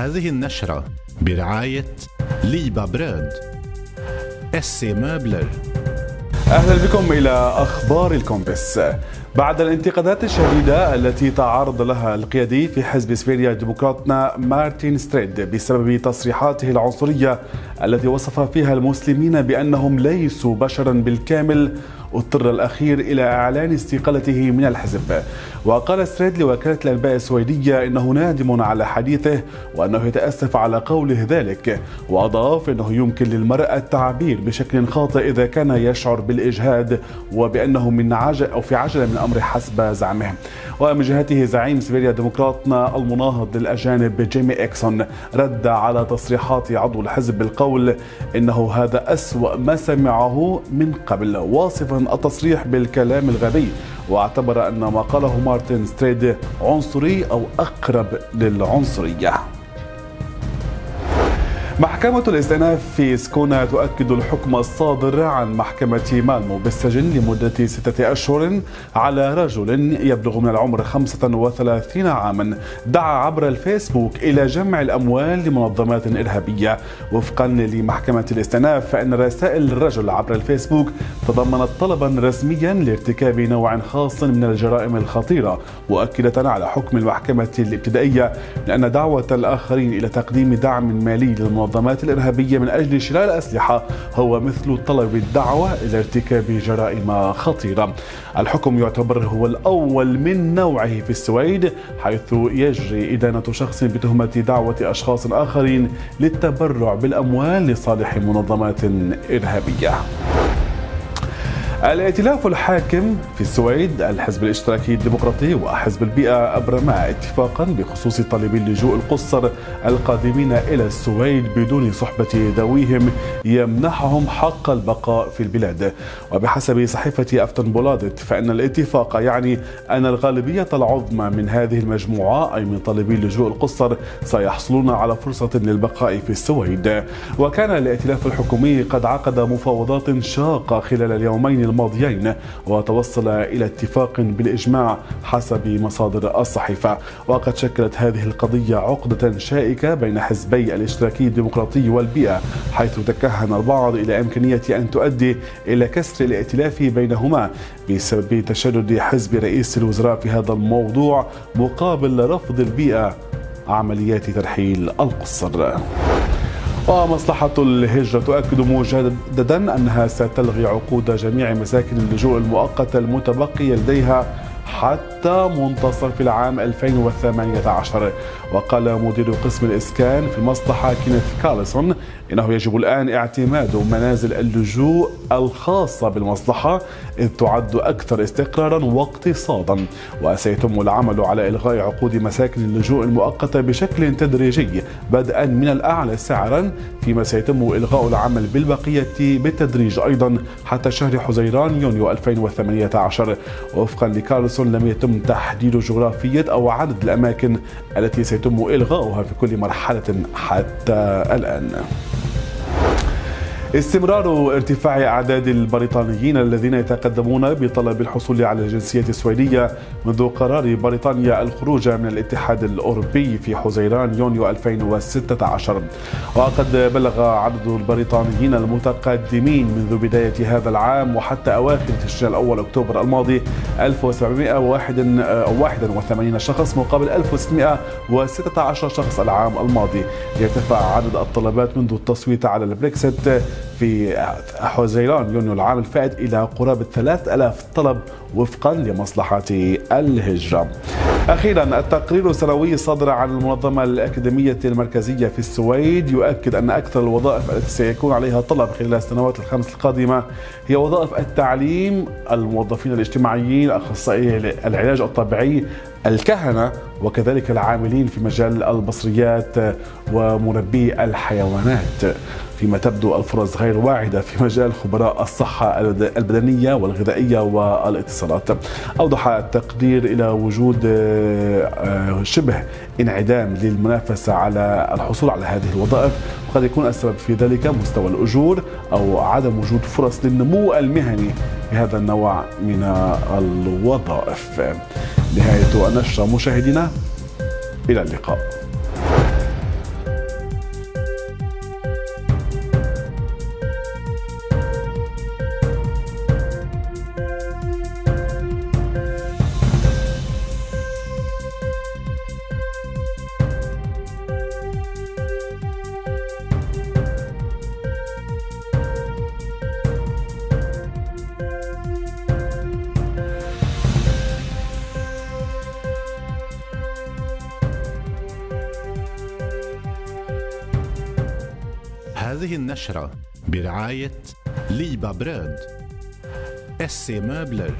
هذه النشرة برعاية ليبا بريد اسي مابلر أهلا بكم إلى أخبار الكومبس. بعد الانتقادات الشديدة التي تعرض لها القيادي في حزب Sverigedemokraterna مارتين ستريد بسبب تصريحاته العنصرية التي وصف فيها المسلمين بأنهم ليسوا بشرا بالكامل اضطر الأخير إلى إعلان استقالته من الحزب. وقال ستريد لوكالة الأنباء السويدية إنه نادم على حديثه وأنه يتأسف على قوله ذلك وأضاف أنه يمكن للمرأة التعبير بشكل خاطئ إذا كان يشعر بالإجهاد وبأنه من عجل أو في عجلة من الأمر حسب زعمه. ومن جهته زعيم سيبيريا ديمقراطنا المناهض للأجانب جيمي إكسون رد على تصريحات عضو الحزب بالقول إنه هذا أسوأ ما سمعه من قبل. واصفا التصريح بالكلام الغبي واعتبر أن ما قاله مارتن ستريد عنصري أو أقرب للعنصرية. محكمة الاستئناف في سكونه تؤكد الحكم الصادر عن محكمة مالمو بالسجن لمدة ستة أشهر على رجل يبلغ من العمر 35 عاما. دعا عبر الفيسبوك إلى جمع الأموال لمنظمات إرهابية. وفقا لمحكمة الاستئناف فإن رسائل الرجل عبر الفيسبوك تضمنت طلبا رسميا لارتكاب نوع خاص من الجرائم الخطيرة مؤكدة على حكم المحكمة الابتدائية لأن دعوة الآخرين إلى تقديم دعم مالي للمنظمات المنظمات الإرهابية من أجل شراء الأسلحة هو مثل طلب الدعوة إلى ارتكاب جرائم خطيرة. الحكم يعتبر هو الأول من نوعه في السويد حيث يجري إدانة شخص بتهمة دعوة أشخاص آخرين للتبرع بالأموال لصالح منظمات إرهابية. الائتلاف الحاكم في السويد الحزب الاشتراكي الديمقراطي وحزب البيئة أبرما اتفاقا بخصوص طالبي اللجوء القصر القادمين إلى السويد بدون صحبة ذويهم يمنحهم حق البقاء في البلاد. وبحسب صحيفة أفتن بولادت فإن الاتفاق يعني أن الغالبية العظمى من هذه المجموعة أي من طالبي اللجوء القصر سيحصلون على فرصة للبقاء في السويد. وكان الائتلاف الحكومي قد عقد مفاوضات شاقة خلال اليومين الماضيين وتوصل إلى اتفاق بالإجماع حسب مصادر الصحيفة. وقد شكلت هذه القضية عقدة شائكة بين حزبي الاشتراكي الديمقراطي والبيئة حيث تكهن البعض إلى إمكانية أن تؤدي إلى كسر الائتلاف بينهما بسبب تشدد حزب رئيس الوزراء في هذا الموضوع مقابل رفض البيئة عمليات ترحيل القصر. ومصلحة الهجرة تؤكد مجددا أنها ستلغي عقود جميع مساكن اللجوء المؤقتة المتبقية لديها حتى منتصف العام 2018 وقال مدير قسم الإسكان في المصلحة كينيث كارلسون إنه يجب الآن اعتماد منازل اللجوء الخاصة بالمصلحة إذ تعد أكثر استقرارا واقتصادا وسيتم العمل على إلغاء عقود مساكن اللجوء المؤقتة بشكل تدريجي بدءا من الأعلى سعرا فيما سيتم إلغاء العمل بالبقية بالتدريج أيضا حتى شهر حزيران يونيو 2018 وفقا لكارلسون لم يتم تحديد جغرافية أو عدد الأماكن التي سيتم إلغاؤها في كل مرحلة حتى الآن. استمرار ارتفاع أعداد البريطانيين الذين يتقدمون بطلب الحصول على الجنسية السويدية منذ قرار بريطانيا الخروج من الاتحاد الأوروبي في حزيران يونيو 2016 وقد بلغ عدد البريطانيين المتقدمين منذ بداية هذا العام وحتى أواخر تشرين الأول أكتوبر الماضي 1781 شخص مقابل 1616 شخص العام الماضي. ليرتفع عدد الطلبات منذ التصويت على البريكسيت في حزيران يونيو العام الفائت إلى قرابة 3000 طلب وفقا لمصلحة الهجرة. أخيرا التقرير السنوي الصادر عن المنظمة الأكاديمية المركزية في السويد يؤكد أن أكثر الوظائف التي سيكون عليها طلب خلال السنوات الخمس القادمة هي وظائف التعليم الموظفين الاجتماعيين أخصائي العلاج الطبيعي الكهنة وكذلك العاملين في مجال البصريات ومربي الحيوانات. فيما تبدو الفرص غير واعدة في مجال خبراء الصحة البدنية والغذائية والاتصالات. أوضح التقدير إلى وجود آه، شبه انعدام للمنافسة على الحصول على هذه الوظائف وقد يكون السبب في ذلك مستوى الأجور أو عدم وجود فرص للنمو المهني بهذا النوع من الوظائف. نهاية النشرة مشاهدينا إلى اللقاء. هذه النشرة برعاية ليبا بريد اس مبلر